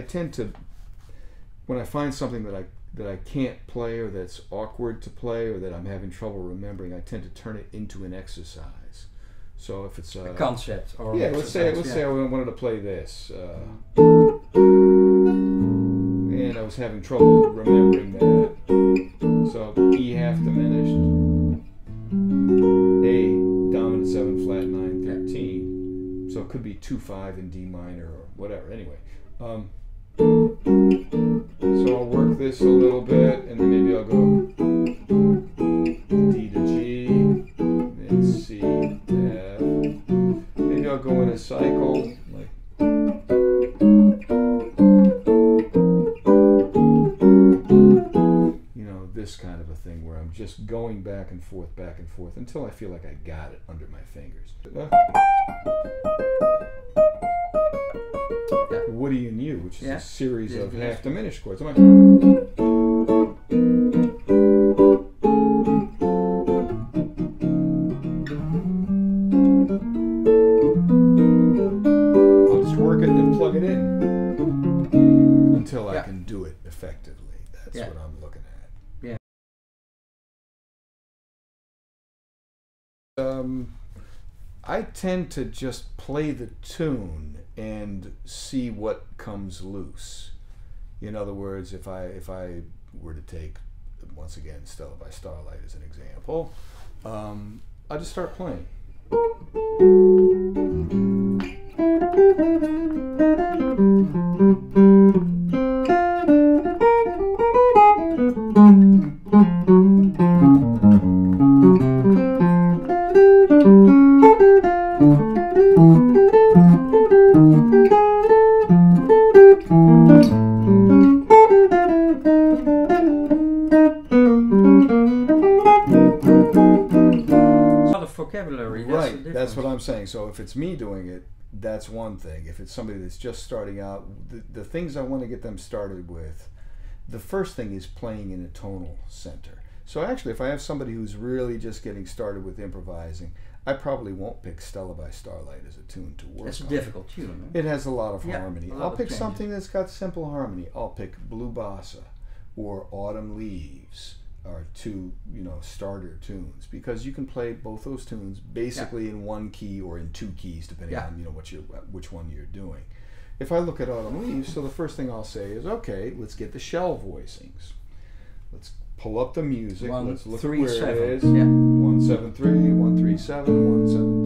tend to when I find something that I that I can't play or that's awkward to play or that I'm having trouble remembering, I tend to turn it into an exercise. So if it's A uh, concept or yeah, let's say let's yeah. say I wanted to play this, uh, and I was having trouble remembering that. It could be two five in D minor or whatever. Anyway, um, so I'll work this a little this kind of a thing where I'm just going back and forth, back and forth until I feel like I got it under my fingers. Yeah. Woody and You, which is Yeah. a series Yeah, of yeah. half diminished chords. I'm like, I'll just work it and plug it in until I can do it effectively. That's Yeah. what I'm looking at. Um, I tend to just play the tune and see what comes loose. In other words, if I if I were to take once again Stella by Starlight as an example, um, I just start playing. Vocabulary. That's right, that's what. I'm saying. So if it's me doing it, that's one thing. If it's somebody that's just starting out, the, the things I want to get them started with, the first thing is playing in a tonal center. So actually, if I have somebody who's really just getting started with improvising, I probably won't pick Stella by Starlight as a tune to work That's a difficult tune. It has a lot of Yeah, harmony. lot I'll of pick changes. something that's got simple harmony. I'll pick Blue Bossa or Autumn Leaves are two, you know, starter tunes because you can play both those tunes basically in one key or in two keys depending Yeah. on, you know, what you uh, which one you're doing. If I look at Autumn Leaves, so the first thing I'll say is, okay, let's get the shell voicings. Let's pull up the music. One, let's look three, where seven. it is. Yeah. One seven three, one three seven, one seven